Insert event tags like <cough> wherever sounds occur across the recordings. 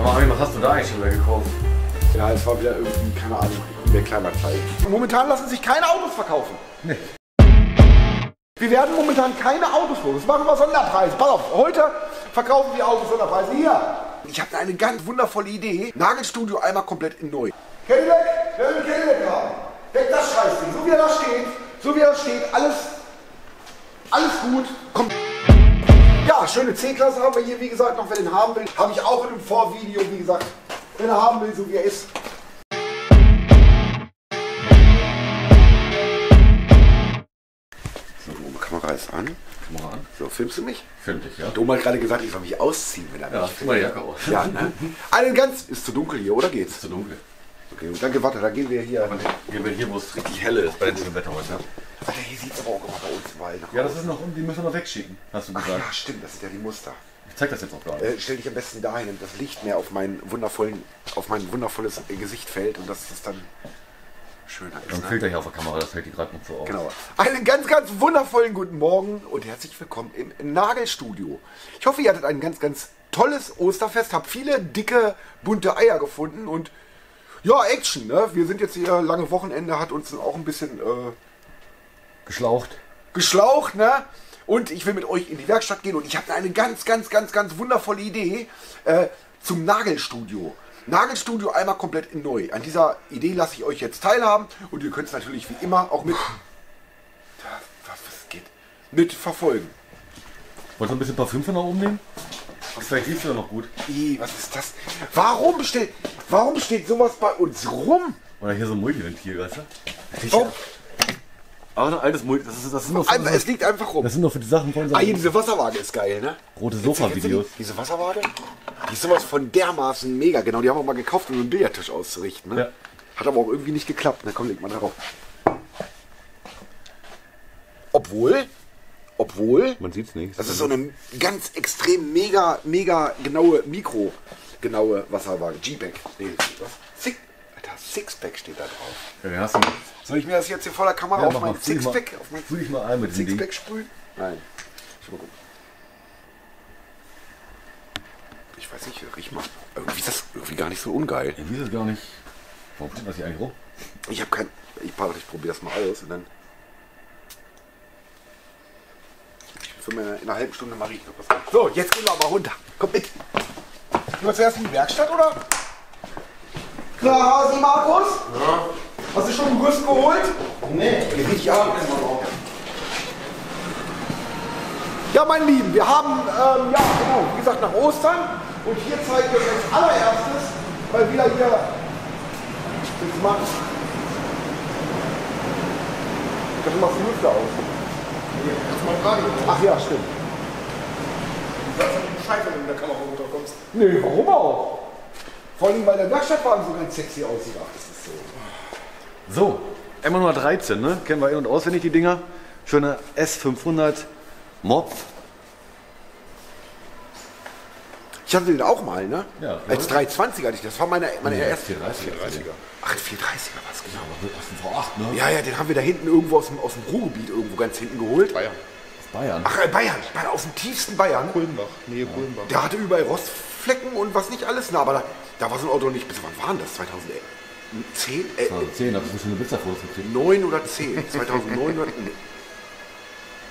Aber Armin, was hast du da eigentlich schon wieder gekauft? Ja, es war wieder irgendwie, keine Ahnung, der Kleinanzeigen. Momentan lassen sich keine Autos verkaufen. Nee. Wir werden momentan keine Autos los. Das machen wir Sonderpreis. Pass auf, heute verkaufen wir Autos Sonderpreise. Hier. Ich habe eine ganz wundervolle Idee. Nagelstudio einmal komplett in neu. Cadillac, wer will Cadillac haben? Weg das Scheißding. So wie er da steht, so wie er da steht, alles, alles gut. Kommt. Ja, schöne C-Klasse haben wir hier, wie gesagt, noch wer den haben will. Habe ich auch in dem Vorvideo, wie gesagt. Wenn er haben will, so wie er ist. So, die Kamera ist an. Kamera an. So, filmst du mich? Film dich, ja? Dom hat gerade gesagt, ich soll mich ausziehen, wenn er Ja, mich zieh mal die Jacke aus. Ja, ne? Einen ganz. Ist zu dunkel hier, oder geht's? Zu dunkel. Okay, und danke, warte, da gehen wir hier. Gehen wir hier, wo es richtig hell ist, bei dem Wetter heute. Alter, hier sieht's aber auch immer bei uns Wald Ja, das ist noch, die müssen wir noch wegschicken, hast du Ach gesagt. ja, stimmt, das sind ja die Muster. Ich zeig das jetzt auch gerade. Äh, stell dich am besten dahin, damit das Licht mehr auf mein wundervollen, auf mein wundervolles äh, Gesicht fällt und dass es dann schöner ist. Ne? Filter hier auf der Kamera, das hält die gerade noch so auf. Genau. Einen ganz, ganz wundervollen guten Morgen und herzlich willkommen im Nagelstudio. Ich hoffe, ihr hattet ein ganz, ganz tolles Osterfest, habt viele dicke, bunte Eier gefunden und ja, Action, ne? Wir sind jetzt hier, lange Wochenende hat uns auch ein bisschen äh, Geschlaucht. geschlaucht, ne? Und ich will mit euch in die Werkstatt gehen und ich habe eine ganz, ganz, ganz, ganz wundervolle Idee äh, zum Nagelstudio. Nagelstudio einmal komplett in neu. An dieser Idee lasse ich euch jetzt teilhaben und ihr könnt es natürlich wie immer auch mit. Was, was geht? Mit verfolgen. Wolltest du ein bisschen Parfüm von da oben nehmen? Das vielleicht riechst du ja noch gut. Ih, was ist das? Warum steht, warum steht sowas bei uns rum? Oder hier so ein Multiventil, weißt du? Warum? Aber ein altes Multi, das ist, das sind nur Einfach, es liegt einfach rum. das sind nur für die Sachen von Ah, hier diese Wasserwaage ist geil, ne? rote Sofa-Videos. die? Diese Wasserwaage? Die ist sowas von dermaßen mega. Genau, die haben wir mal gekauft, um einen Billardtisch auszurichten. Ne? Ja. Hat aber auch irgendwie nicht geklappt. Na komm, leg mal darauf. Obwohl, obwohl, Man sieht's nicht. das ist so eine ganz extrem mega, mega genaue, mikro genaue Wasserwaage. G-Pack. Nee, was? Six, Alter, Sixpack steht da drauf. Ja, hast du. Soll ich mir das jetzt hier vor der Kamera Ja, auf mein dich mal- Sixpack, auf mein dich mal ein mit Ding. Sixpack sprühen? Nein. Ich mal gucken. Ich weiß nicht, riech mal. Irgendwie ist das irgendwie gar nicht so ungeil. Irgendwie ist es gar nicht. Warum steht das hier eigentlich rum? Ich habe kein. Ich, ich probiere das mal aus und dann. Ich will mir in einer halben Stunde mal riechen. das- So, jetzt gehen wir aber runter. Komm mit. Du warst zuerst in die Werkstatt, oder? Klar, Hasi Markus? Ja. Hast du schon ein Gerüst geholt? Nee. Hier ich auch immer noch. Ja, meine Lieben, wir haben, ähm, ja, genau, wie gesagt, nach Ostern. Und hier zeigen wir euch als allererstes, weil wieder hier. Jetzt. Ich dachte, du machst die Lüfte aus. Ach ja, stimmt. Du sagst nicht Bescheid, wenn du mit der Kamera runterkommst. Nee, warum auch? Vor allem, weil der Werkstattwagen so ganz sexy aussieht. Ach, das ist so. So, Emma Nummer 13, ne? Kennen wir in- und auswendig die Dinger. Schöne S500 Mopf. Ich hatte den auch mal, ne? Ja, Als 320er hatte ich. Das war meine, meine erste. 430. 30er. Ach, 430er war es genau. Aus dem V8, ne? Ja, ja, den haben wir da hinten irgendwo aus dem, aus dem Ruhrgebiet irgendwo ganz hinten geholt. Bayern. Aus Bayern. Ach, äh, Bayern. Bayern, aus dem tiefsten Bayern. Kulmbach. Nähe Kulmbach. Der hatte überall Rostflecken und was nicht alles. Na, aber da, da war so ein Auto nicht. Bis wann waren das? 2010? Äh, 10, da hast du schon eine Pizzafotos gekriegt. 9 oder 10? 2009 oder. Nee.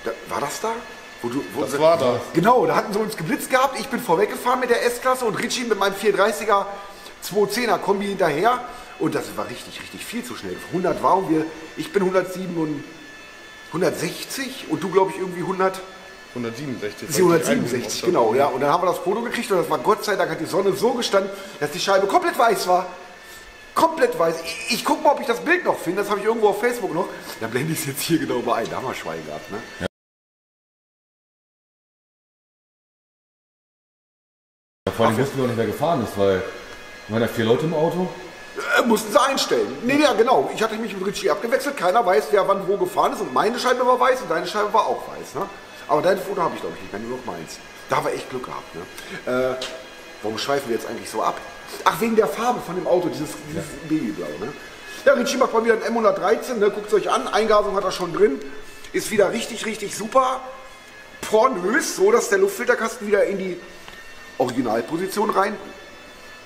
Da, war das da? Wo du, wo Das war das. Genau, da hatten sie uns geblitzt gehabt. Ich bin vorweggefahren mit der S-Klasse und Richie mit meinem 430er 210er Kombi hinterher. Und das war richtig, richtig viel zu schnell. 100 war und wir, ich bin 107 und 160 und du glaube ich irgendwie 100. 167. 767, genau, ja. Und dann haben wir das Foto gekriegt und das war Gott sei Dank hat die Sonne so gestanden, dass die Scheibe komplett weiß war. Komplett weiß. Ich, ich guck mal, ob ich das Bild noch finde. Das habe ich irgendwo auf Facebook noch. Da blende ich es jetzt hier genau mal ein. Da haben wir Schwein gehabt, ne? Vor allem wissen wir auch nicht, wer gefahren ist, weil waren ja vier Leute im Auto. Äh, mussten sie einstellen. Nee, ja, genau. Ich hatte mich mit Richie abgewechselt. Keiner weiß, wer wann wo gefahren ist. Und meine Scheibe war weiß und deine Scheibe war auch weiß. Ne? Aber dein Foto habe ich, glaube ich, nicht mehr. Nur noch meins. Da haben wir echt Glück gehabt. Ne? Äh, warum schweifen wir jetzt eigentlich so ab? Ach, wegen der Farbe von dem Auto, dieses, dieses Babyblau. Ne? Ja, Richie macht mal wieder ein M113. Ne? Guckt es euch an. Eingasung hat er schon drin. Ist wieder richtig, richtig super. Pornös, so dass der Luftfilterkasten wieder in die Originalposition rein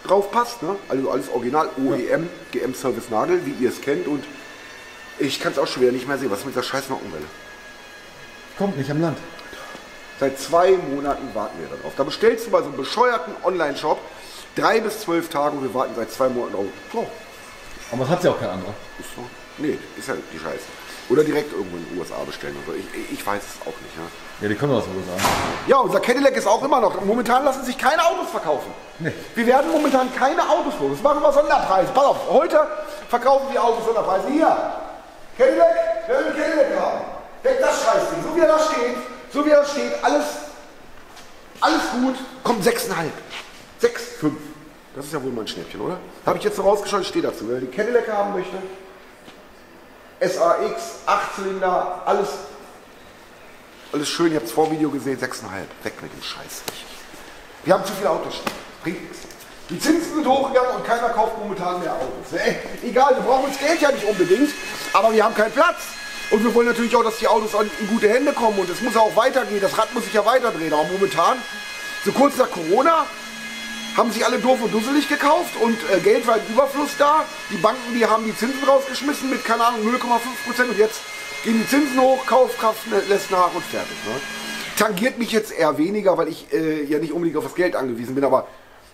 drauf passt. Ne? Also alles original, OEM, GM Service Nagel, wie ihr es kennt. Und ich kann es auch schon wieder nicht mehr sehen. Was ist mit dieser scheiß Nockenwelle? Kommt nicht am Land. Seit zwei Monaten warten wir darauf. Da bestellst du bei so einem bescheuerten Online-Shop drei bis zwölf Tage und wir warten seit zwei Monaten drauf. So, Aber das hat ja auch kein anderer. ist so. Nee, ist ja die Scheiße. Oder direkt irgendwo in den USA bestellen. Also ich, ich weiß es auch nicht. Ja. Ja, die kommen aus den USA. Ja, unser Cadillac ist auch immer noch. Momentan lassen sich keine Autos verkaufen. Wir werden momentan keine Autos los. Das machen wir Sonderpreise. Pass auf, heute verkaufen wir Autos Sonderpreise. Hier, Cadillac, wer will einen Cadillac haben? Weg das Scheißding. So wie er da steht, so wie er da steht, alles, alles gut. Kommt 6,5. 6, 5. Das ist ja wohl mal ein Schnäppchen, oder? Habe ich jetzt so rausgeschaut, ich stehe dazu. Wer den Cadillac haben möchte, SAX, 8 Zylinder, alles alles schön, ihr habt das Vorvideo gesehen, 6,5. Weg mit dem Scheiß. Wir haben zu viele Autos stehen. Bringt nichts. Die Zinsen sind hochgegangen und keiner kauft momentan mehr Autos. Äh, egal, wir brauchen uns Geld ja nicht unbedingt, aber wir haben keinen Platz. Und wir wollen natürlich auch, dass die Autos in gute Hände kommen und es muss auch weitergehen. Das Rad muss sich ja weiterdrehen. Aber momentan, so kurz nach Corona, haben sich alle doof und dusselig gekauft und äh, Geld war im Überfluss da. Die Banken, die haben die Zinsen rausgeschmissen mit, keine Ahnung, 0,5 Prozent und jetzt gehen die Zinsen hoch, Kaufkraft lässt nach und fertig. Ne? Tangiert mich jetzt eher weniger, weil ich äh, ja nicht unbedingt auf das Geld angewiesen bin, aber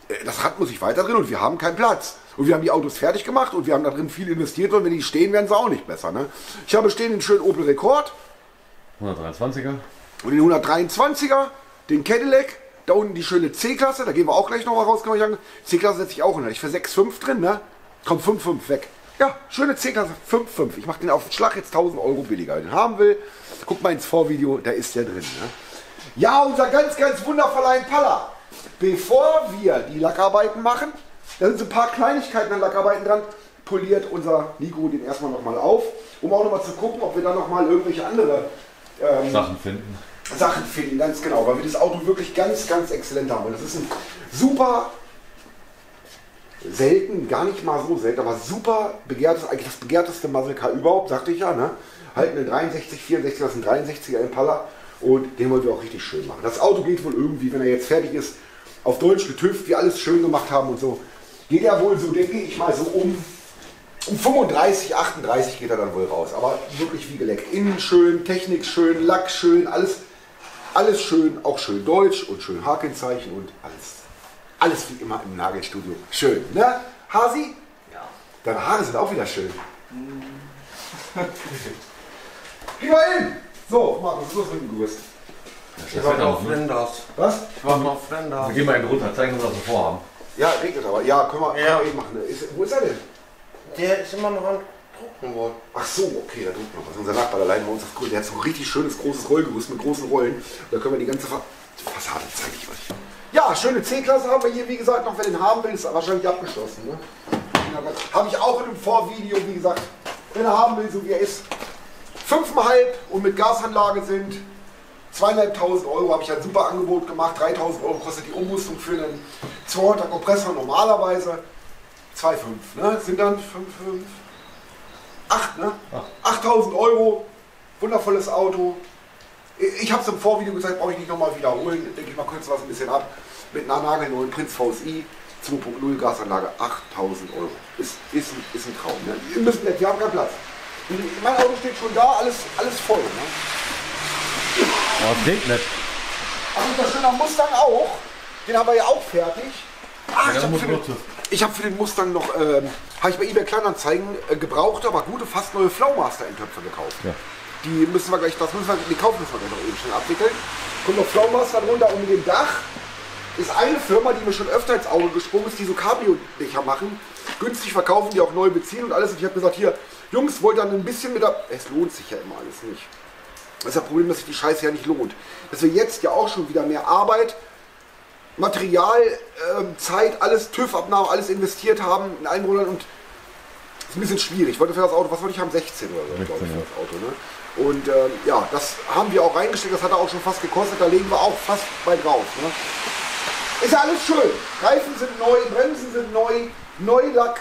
äh, das Rad muss sich weiter drehen und wir haben keinen Platz. Und wir haben die Autos fertig gemacht und wir haben da drin viel investiert und wenn die stehen, werden sie auch nicht besser. Ne? Ich habe stehen den schönen Opel Rekord, 123er. und den 123er, den Cadillac, da unten die schöne C-Klasse, da gehen wir auch gleich nochmal raus. kann man sagen. C-Klasse setze ich auch unter. Ich für 6,5 drin, ne? Kommt 5,5 weg. Ja, schöne C-Klasse, 5,5. Ich mache den auf den Schlag jetzt 1000 Euro billiger. Wer den haben will, guck mal ins Vorvideo, da ist der drin. Ne? Ja, unser ganz, ganz wundervoller Impala. Bevor wir die Lackarbeiten machen, da sind so ein paar Kleinigkeiten an Lackarbeiten dran, poliert unser Nico den erstmal nochmal auf, um auch nochmal zu gucken, ob wir dann nochmal irgendwelche andere ähm, Sachen finden. Sachen finden, ganz genau, weil wir das Auto wirklich ganz, ganz exzellent haben. Und das ist ein super selten, gar nicht mal so selten, aber super begehrtes, eigentlich das begehrteste Muscle Car überhaupt, sagte ich ja, ne? Halt eine 63, 64, das ist ein 63er Impala und den wollen wir auch richtig schön machen. Das Auto geht wohl irgendwie, wenn er jetzt fertig ist, auf Deutsch getüft, wir alles schön gemacht haben und so, geht er wohl so, denke ich mal, so um um 35, 38 geht er dann wohl raus. Aber wirklich wie geleckt. Innen schön, Technik schön, Lack schön, alles, alles schön, auch schön deutsch und schön Hakenzeichen und alles. Alles wie immer im Nagelstudio. Schön, ne? Hasi? Ja. Deine Haare sind auch wieder schön. Geh mal hin! So, Markus, los mit dem Gerüst? Das Wetter auch, ne? Flinders. Was? Ich war noch Flinders. Wir gehen mal einen runter, zeigen uns, was wir vorhaben. Ja, regnet aber. Ja, können wir, Ja. können wir eben machen. Ist, wo ist er denn? Der ist immer noch am Drucken wohl. Ach so, okay, da drückt noch was. Unser Nachbar allein bei uns das Grün, der hat so ein richtig schönes großes Rollgerüst mit großen Rollen. Da können wir die ganze Fa Fassade zeige ich euch. Ja, schöne C-Klasse haben wir hier, wie gesagt, noch. Wer den haben will, ist wahrscheinlich abgeschlossen. Ne? Habe ich auch in einem Vorvideo, wie gesagt, wenn er haben will, so wie er ist. 5,5 und mit Gasanlage sind 2.500 Euro. Habe ich ein super Angebot gemacht. 3.000 Euro kostet die Umrüstung für einen 200er Kompressor normalerweise. 2,5, ne? Sind dann 5, 5, 8, ne? 8000 Euro, wundervolles Auto. Ich habe es im Vorvideo gesagt, brauche ich nicht nochmal wiederholen. Denke ich mal, wir es ein bisschen ab. Mit einer nagelneuen Prinz VSI 2.0 Gasanlage, 8000 Euro. Ist, ist, ein- ist ein Traum. Ne? Wir müssen nicht, wir haben keinen Platz. Mein Auto steht schon da, alles, alles voll. Ne? Oh, es regnet. Ach, und das schöne Mustang auch. Den haben wir ja auch fertig. Ach, ich das habe für, den- ich hab für den Mustang noch, ähm, habe ich bei eBay Kleinanzeigen äh, gebrauchte, aber gute, fast neue Flowmaster-Endtöpfe gekauft. Ja. Die müssen wir gleich, das müssen wir, die kaufen müssen wir gleich noch eben schnell abwickeln. Kommt noch Flowmaster drunter und mit dem Dach ist eine Firma, die mir schon öfter ins Auge gesprungen ist, die so Cabrio-Dächer machen. Günstig verkaufen, die auch neu beziehen und alles. Und ich habe gesagt, hier, Jungs, wollt dann ein bisschen mit der... Es lohnt sich ja immer alles nicht. Das ist das Problem, dass sich die Scheiße ja nicht lohnt. Dass wir jetzt ja auch schon wieder mehr Arbeit, Material, ähm, Zeit, alles TÜV-Abnahme, alles investiert haben in allen Monaten und es ist ein bisschen schwierig. Ich wollte für das Auto, was wollte ich haben? 16 oder so, glaube ich, für das Auto. Ne? Und ähm, ja, das haben wir auch reingesteckt, das hat er auch schon fast gekostet, da legen wir auch fast bei drauf. Ne? Ist ja alles schön. Reifen sind neu, Bremsen sind neu, Neulack,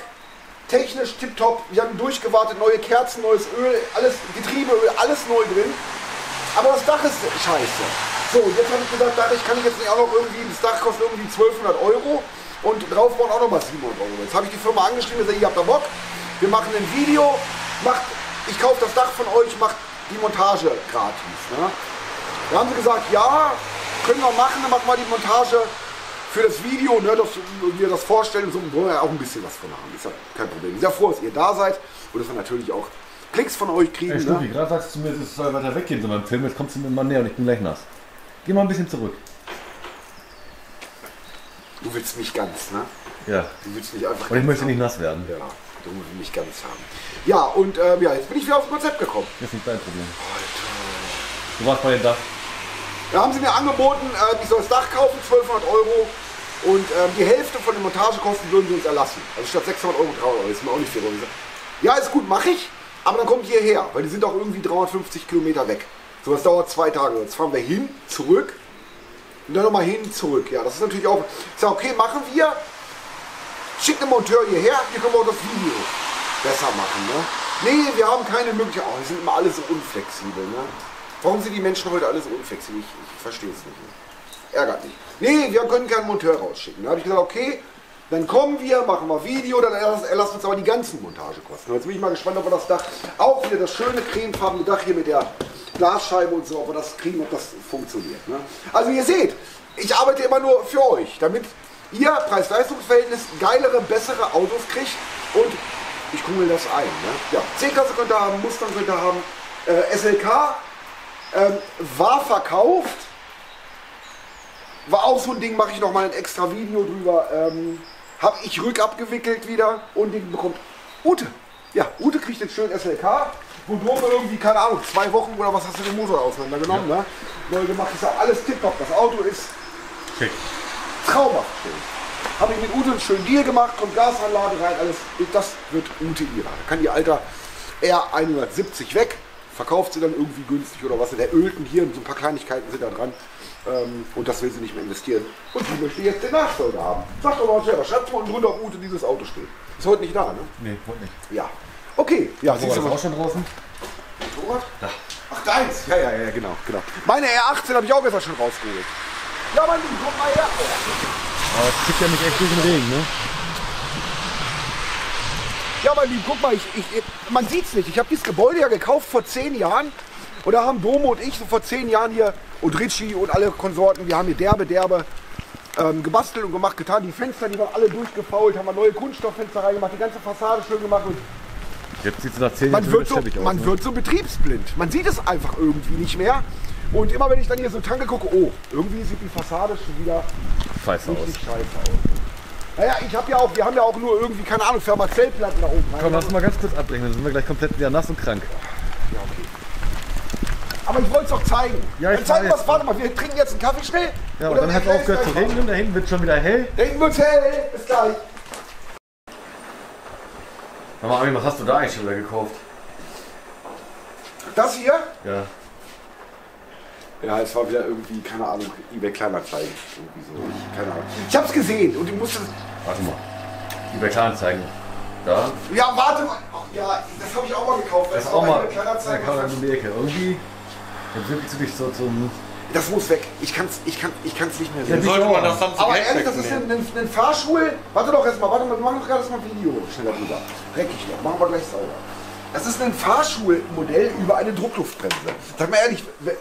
technisch tipptopp. Wir haben durchgewartet, neue Kerzen, neues Öl, alles, Getriebeöl, alles neu drin. Aber das Dach ist scheiße. So, jetzt habe ich gesagt, Dach, ich kann ich jetzt nicht auch noch irgendwie, das Dach kostet irgendwie 1200 Euro. und draufbauen auch nochmal 700 Euro. Jetzt habe ich die Firma angeschrieben, gesagt, ihr habt da Bock, wir machen ein Video, macht, ich kaufe das Dach von euch, macht die Montage gratis. Ne? Da haben sie gesagt, ja, können wir machen, dann machen wir die Montage für das Video, ne, dass wir das vorstellen, so wollen wir auch ein bisschen was von haben. Ist ja kein Problem. Ich bin sehr froh, dass ihr da seid und dass wir natürlich auch Klicks von euch kriegen. Ey, ne? Stufi, gerade sagst du mir, es soll weiter weggehen, so beim Film, jetzt kommst du mir mal näher und ich bin gleich nass. Geh mal ein bisschen zurück. Du willst mich ganz, ne? Ja. Du willst mich einfach Und ich möchte haben. nicht nass werden. Ja, du willst mich ganz haben. Ja, und ähm, ja, jetzt bin ich wieder aufs Konzept gekommen. Das ist nicht dein Problem. Du warst bei dem Dach. Da haben sie mir angeboten, äh, ich soll das Dach kaufen, 1200 Euro. Und ähm, die Hälfte von den Montagekosten würden sie uns erlassen. Also statt 600 Euro 300 Euro. Ist mir auch nicht viel. Euro. Ja, ist gut, mache ich. Aber dann kommt ihr her, weil die sind auch irgendwie 350 Kilometer weg. So, das dauert zwei Tage. Jetzt fahren wir hin, zurück und dann nochmal hin, zurück. Ja, das ist natürlich auch. Ich sage, okay, machen wir. Schickt einen Monteur hierher, hier können wir auch das Video besser machen. Ne? Nee, wir haben keine Möglichkeit. Oh, die sind immer alle so unflexibel. Ne? Warum sind die Menschen heute alle so unflexibel? Ich, ich verstehe es nicht. Ne? Ärgert mich. Nee, wir können keinen Monteur rausschicken. Da habe ich gesagt, okay, dann kommen wir, machen wir Video, dann erlass- erlassen uns aber die ganzen Montagekosten. Jetzt bin ich mal gespannt, ob wir das Dach, auch wieder das schöne cremefarbene Dach hier mit der Glasscheibe und so, ob wir das kriegen, ob das funktioniert. Ne? Also ihr seht, ich arbeite immer nur für euch, damit ihr Preis-Leistungs-Verhältnis geilere, bessere Autos kriegt und ich kugel das ein. Ne? Ja, C-Klasse könnt ihr haben, Mustang könnt ihr haben, äh, SLK ähm, war verkauft, war auch so ein Ding, mache ich noch mal ein extra Video drüber. Ähm, habe ich rückabgewickelt wieder und den bekommt Ute. Ja, Ute kriegt jetzt schön SLK. Und Dome irgendwie, keine Ahnung, zwei Wochen oder was hast du den Motor auseinandergenommen, ne? Neu gemacht, ist auch alles tipptopp. Das Auto ist Schick. traumhaft schön. Habe ich mit Ute einen schönen Deal gemacht, kommt Gasanlage rein, alles. Das wird Ute ihrer. Da kann die alter R170 weg, verkauft sie dann irgendwie günstig oder was. Der ölt ihn hier, so ein paar Kleinigkeiten sind da dran. Ähm, und das will sie nicht mehr investieren. Und sie möchte jetzt den Nachfolger haben. Sagt doch mal selber, schreibt mal drunter, Ute dieses Auto steht. Ist heute nicht da, ne? Nee, wollte nicht. Ja. Okay, ja, siehst du das mal. auch schon draußen? Motorrad? Ach, deins. Ja, ja, ja, genau, genau. Meine R18 habe ich auch gestern schon rausgeholt. Ja, mein Lieben, guck mal her. Aber es zieht ja mich echt durch den Regen, ne? Ja, mein Lieben, guck mal, ich, ich, man sieht's nicht. Ich habe dieses Gebäude ja gekauft vor zehn Jahren. Und da haben Domo und ich so vor zehn Jahren hier und Ritchie und alle Konsorten, wir haben hier derbe, derbe ähm, gebastelt und gemacht, getan. Die Fenster, die waren alle durchgefault, haben wir neue Kunststofffenster reingemacht, die ganze Fassade schön gemacht. Und Jetzt sieht es nach 10 man Jahren wird, so, aus. man ne? wird so betriebsblind. Man sieht es einfach irgendwie nicht mehr. Und immer wenn ich dann hier so Tanke gucke, oh, irgendwie sieht die Fassade schon wieder Scheiße aus. richtig scheiße aus. Naja, ich habe ja auch, wir haben ja auch nur irgendwie, keine Ahnung, Fermazellplatten da oben. Komm, lass uns mal ganz kurz abbrechen, dann sind wir gleich komplett wieder nass und krank. Ja, okay. Aber ich wollte es doch zeigen. Ja, ich Dann zeigen wir's. Warte mal, wir trinken jetzt einen Kaffee schnell. Ja, und und dann hat es aufgehört zu regnen, da hinten wird schon wieder hell. Da hinten wird's hell. Bis gleich. Sag mal, Armin, was hast du da eigentlich schon wieder gekauft? Das hier? Ja. Ja, es war wieder irgendwie, keine Ahnung, eBay Kleinanzeigen. Irgendwie so. Ich, keine Ahnung. Ich hab's gesehen und ich musste. Warte mal. Bei Kleinanzeigen. Da. Ja, warte mal. Ach, ja, das habe ich auch mal gekauft. Das ist auch mal. eBay Kleinanzeigen. Da kann man in die Ecke. Irgendwie. Du dich so zum. Das muss weg. Ich kann's, ich kann, ich kann's nicht mehr Ja, sehen. wie- Sollte man das dann Aber ehrlich, das ist ein, ein, ein Fahrstuhl. Warte doch erstmal, warte mal, wir machen doch gerade erstmal ein Video schneller drüber. Dreckig noch, machen wir gleich sauber. Das ist ein Fahrschulmodell über eine Druckluftbremse. Sag mal ehrlich, wenn,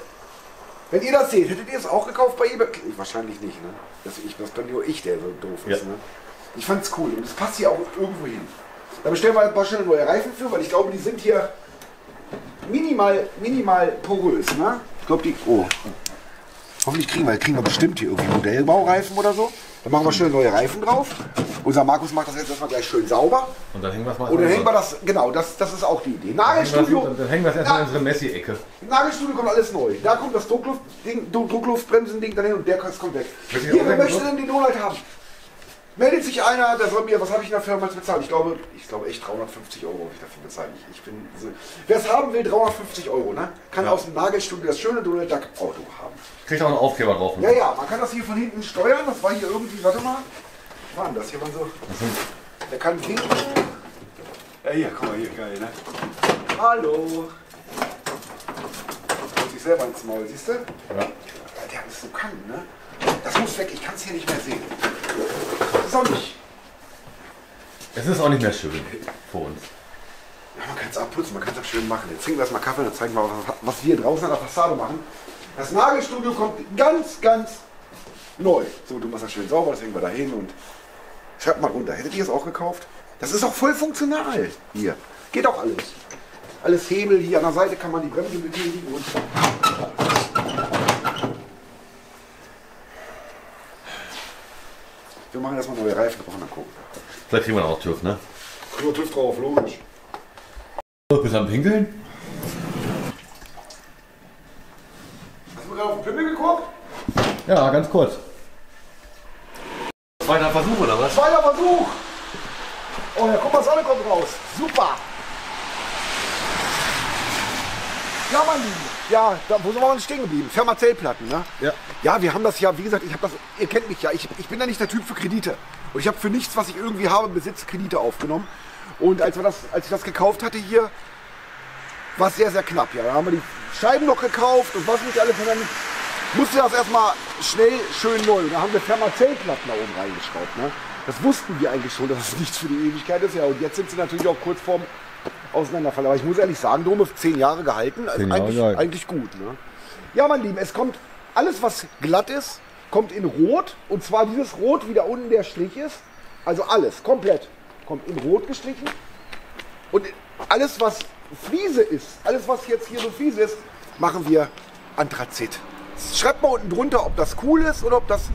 wenn ihr das seht, hättet ihr es auch gekauft bei eBay? Ich, wahrscheinlich nicht, ne? Das, ich, das bin nur ich, der so doof ist, Ja. ne? Ich fand's cool und es passt hier auch irgendwo hin. Da bestellen wir ein paar schnell neue Reifen für, weil ich glaube, die sind hier minimal, minimal porös, ne? Ich glaube, die. Oh. Hoffentlich kriegen wir, kriegen wir bestimmt hier irgendwie Modellbaureifen oder so. Dann machen wir schnell neue Reifen drauf. Unser Markus macht das jetzt erstmal gleich schön sauber. Und dann hängen wir es mal. Und dann an hängen wir das, genau, das, das ist auch die Idee. Dann hängen wir Nagelstudio. Dann hängen wir es erstmal in unsere Messi-Ecke. Nagelstudio kommt alles neu. Da kommt das Druckluft-Ding- Druck- Druckluftbremsen-Ding dahin und der kommt weg. Hier, wer weg, möchte denn den Donald haben? Meldet sich einer, der soll mir, was habe ich dafür damals bezahlt? Ich glaube, ich glaube echt 350 Euro habe ich dafür bezahlt. Ich, ich bin so, wer es haben will, 350 Euro, ne? Kann Ja. aus dem Nagelstudio das schöne Donald Duck Auto haben. Kriegt auch einen Aufkleber drauf. ne? Ja, ja, man kann das hier von hinten steuern. Das war hier irgendwie, warte mal. Was war denn das hier mal so? Der kann winken. Ja, hier, guck mal hier, geil, ne? Hallo. Holt sich selber ins Maul, siehst du? Ja. Der das so kann, ne? Das muss weg, ich kann es hier nicht mehr sehen. Ist auch nicht. Es ist auch nicht mehr schön für uns. Ja, man kann es abputzen, man kann es auch schön machen. Jetzt trinken wir erstmal Kaffee und dann zeigen wir, was, was wir hier draußen an der Fassade machen. Das Nagelstudio kommt ganz, ganz neu. So, du machst das schön sauber, das hängen wir da hin und schreibt mal runter. Hättet ihr es auch gekauft? Das ist auch voll funktional hier. Geht auch alles. Alles Hebel, hier an der Seite kann man die Bremse betätigen und. Wir machen erstmal neue Reifen drauf und dann gucken. Vielleicht kriegen wir auch TÜV, ne? Nur TÜV drauf, logisch. Bis am Pinkeln? Hast du gerade auf den Pimmel geguckt? Ja, ganz kurz. Zweiter Versuch, oder was? Zweiter Versuch. Oh ja, guck mal, Sonne kommt raus. Super. Ja, mein Lieben. Ja, da, wo sind wir denn stehen geblieben? Fermazellplatten, ne? Ja. Ja, wir haben das ja, wie gesagt, ich habe das, ihr kennt mich ja, ich, ich bin ja nicht der Typ für Kredite. Und ich habe für nichts, was ich irgendwie habe, Besitz, Kredite aufgenommen. Und als, wir das, als ich das gekauft hatte hier, war es sehr, sehr knapp. Ja, da haben wir die Scheiben noch gekauft und was nicht alles. Und dann musste das erstmal schnell schön neu. Und da haben wir Fermazellplatten da oben reingeschraubt. Ne? Das wussten wir eigentlich schon, dass es <laughs> nichts für die Ewigkeit ist. Ja, und jetzt sind sie natürlich auch kurz vorm Auseinanderfall. Aber ich muss ehrlich sagen, Dome zehn Jahre gehalten. Also Zehn Jahre eigentlich, gehalten. eigentlich gut. Ne? Ja, mein Lieben, es kommt alles, was glatt ist, kommt in Rot. Und zwar dieses Rot, wie da unten der Strich ist. Also alles, komplett. Kommt in Rot gestrichen. Und alles, was Fliese ist, alles, was jetzt hier so Fliese ist, machen wir Anthrazit. Schreibt mal unten drunter, ob das cool ist oder ob das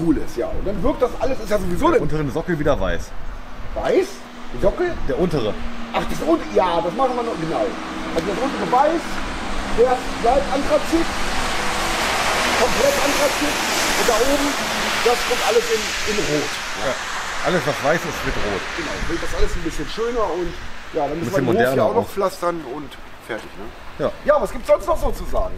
cool ist. Ja, und dann wirkt das alles, ist ja sowieso Der untere Sockel wieder weiß. weiß. Die Sockel? Der untere. Ach, das untere, ja, das machen wir noch, genau. Also das untere weiß, der bleibt Anthrazit, komplett Anthrazit. Und da oben, das kommt alles in, in Rot. Alles, was weiß ist, wird rot. Genau, wird das alles ein bisschen schöner und ja, dann müssen wir den Hof ja moderner auch noch pflastern und fertig. Ne? Ja. Ja, was gibt's sonst noch so zu sagen?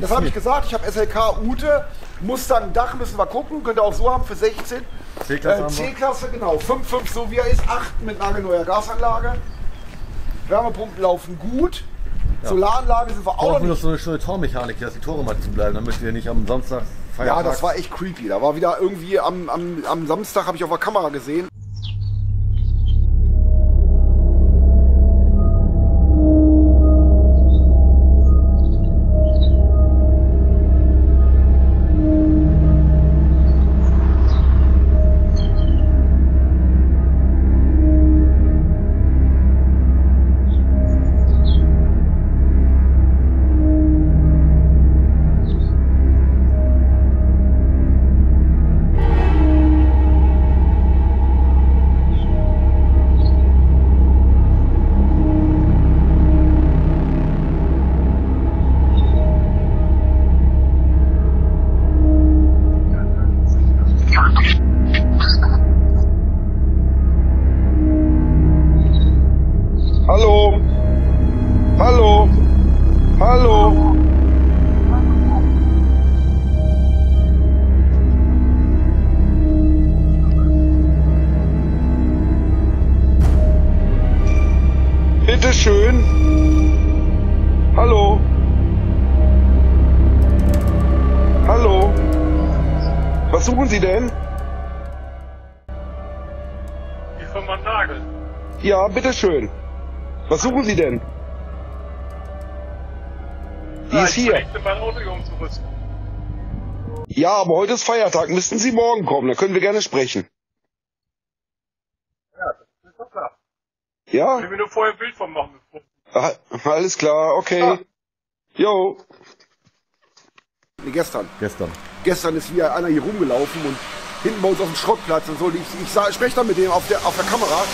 Das habe ich gesagt, ich habe SLK Ute, Mustang Dach müssen wir gucken, könnt ihr auch so haben für 16. C-Klasse Äh. C-Klasse, genau, 5,5 so wie er ist, 8 mit nagelneuer Gasanlage. Wärmepumpen laufen gut. Solaranlage sind wir auch noch Brauchen wir noch nicht. so eine schöne Tormechanik, dass die Tore mal zu bleiben, damit wir nicht am Samstag Ja, Feiertag... das war echt creepy. Da war wieder irgendwie am, am, am Samstag, habe ich auf der Kamera gesehen. Was suchen Sie denn? Die Firma Nagel. Ja, bitteschön. Was suchen Sie denn? Die Ja, ist ich hier. Ja, aber heute ist Feiertag. Müssten Sie morgen kommen. Da können wir gerne sprechen. Ja, das ist doch klar. Ich Ja? will mir nur vorher ein Bild von machen. Ah, Alles klar, okay. Jo. Nee, gestern. Gestern. Gestern ist wieder einer hier rumgelaufen und hinten bei uns auf dem Schrottplatz und so. Und Ich, ich spreche dann mit dem auf der, auf der Kamera.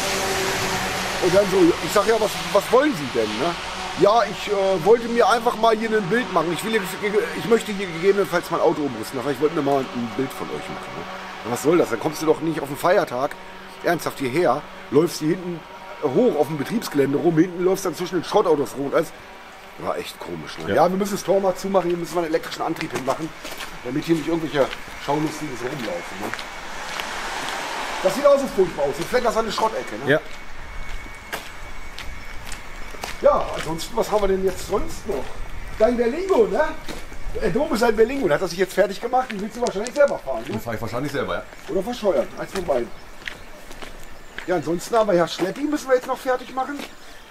Und dann so, ich sag ja, was, was wollen Sie denn? Ne? Ja, ich äh, wollte mir einfach mal hier ein Bild machen. Ich, will hier, ich möchte hier gegebenenfalls mein Auto umrüsten. Aber ich wollte mir mal ein Bild von euch machen. Ne? Was soll das? Dann kommst du doch nicht auf den Feiertag ernsthaft hierher, läufst hier hinten hoch auf dem Betriebsgelände rum, hinten läufst dann zwischen den Schrottautos rum. Das war echt komisch. Ne? Ja. Ja. wir müssen das Tor mal zumachen, hier müssen wir einen elektrischen Antrieb hinmachen, damit hier nicht irgendwelche Schaulustigen so rumlaufen. Ne? Das sieht auch so furchtbar aus. Jetzt fällt das an eine Schrottecke. Ne? Ja. Ja, ansonsten, was haben wir denn jetzt sonst noch? Dein Berlingo, ne? Der Dom ist ein Berlingo, der hat das sich jetzt fertig gemacht. Den willst du wahrscheinlich selber fahren. Ne? Den fahre ich wahrscheinlich selber, ja. Oder verscheuern. Eins von beiden. Ja, ansonsten haben wir ja Schleppi, müssen wir jetzt noch fertig machen.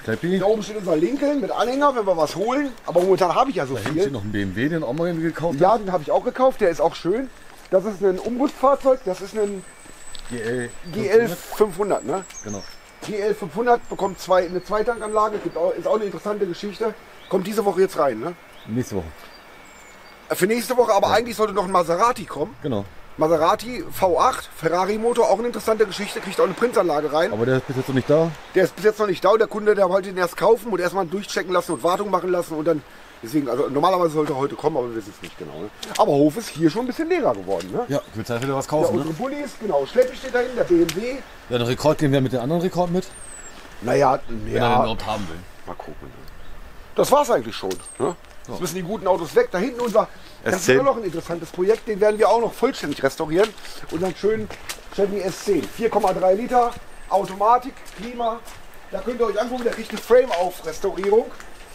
Kleppi. Da oben steht unser Lincoln mit Anhänger, wenn wir was holen. Aber momentan habe ich ja so Da hinten steht viel. noch ein BMW, den auch mal gekauft Ja, den habe ich auch gekauft, der ist auch schön. Das ist ein Umbusfahrzeug, das ist ein GL. GL 500, ne? Genau. GL 500 bekommt zwei, eine Zweitankanlage, gibt auch, ist auch eine interessante Geschichte. Kommt diese Woche jetzt rein, ne? Nächste Woche. Äh, Für nächste Woche, aber eigentlich sollte noch ein Maserati kommen. Genau. Maserati V8, Ferrari-Motor, auch eine interessante Geschichte, kriegt auch eine Printanlage rein. Aber der ist bis jetzt noch nicht da. Der ist bis jetzt noch nicht da. Der Kunde, der wollte ihn erst kaufen und erstmal durchchecken lassen und Wartung machen lassen und dann. Deswegen, also normalerweise sollte er heute kommen, aber wir wissen es nicht genau. Ne? Aber Hof ist hier schon ein bisschen leerer geworden. Ne? Ja, wird Zeit wieder was Ja, kaufen, unsere ne? Bullis, genau. Schleppi steht da hinten, der BMW. Ja, den Rekord gehen wir mit dem anderen Rekord mit, Naja, wenn er den ja, überhaupt haben will. mal gucken. Ne? Das war's eigentlich schon. Ne? Jetzt müssen die guten Autos weg. Da hinten unser, das ist S10. immer noch ein interessantes Projekt, den werden wir auch noch vollständig restaurieren. Unseren schönen Chevy S10. 4,3 Liter, Automatik, Klima. Da könnt ihr euch angucken, der kriegt eine Frame-auf-Restaurierung.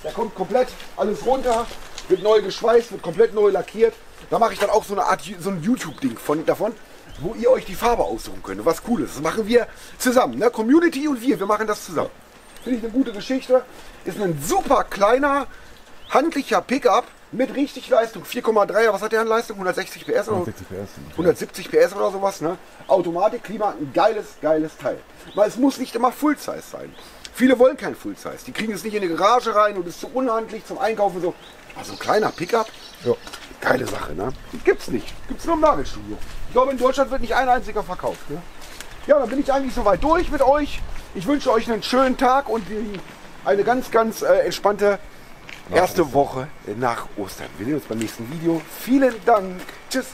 Der kommt komplett alles runter, wird neu geschweißt, wird komplett neu lackiert. Da mache ich dann auch so eine Art, so ein YouTube-Ding von, davon, wo ihr euch die Farbe aussuchen könnt. Was cool ist. Das machen wir zusammen. Ne? Community und wir, wir machen das zusammen. Finde ich eine gute Geschichte. Ist ein super kleiner, handlicher Pickup mit richtig Leistung. 4,3er, was hat der an Leistung? 160 PS oder 60 PS. 170 PS oder sowas, ne? Automatik, Klima, ein geiles, geiles Teil. Weil es muss nicht immer Full-Size sein. Viele wollen kein Full-Size. Die kriegen es nicht in die Garage rein und ist zu unhandlich zum Einkaufen so. Also ein kleiner Pickup, Ja. geile Sache, ne? Gibt's nicht. Gibt's nur im Nagelstudio. Ich glaube, in Deutschland wird nicht ein einziger verkauft, ne? Ja, dann bin ich eigentlich soweit durch mit euch. Ich wünsche euch einen schönen Tag und die, eine ganz, ganz äh, entspannte erste Woche nach Ostern. Wir sehen uns beim nächsten Video. Vielen Dank. Tschüss.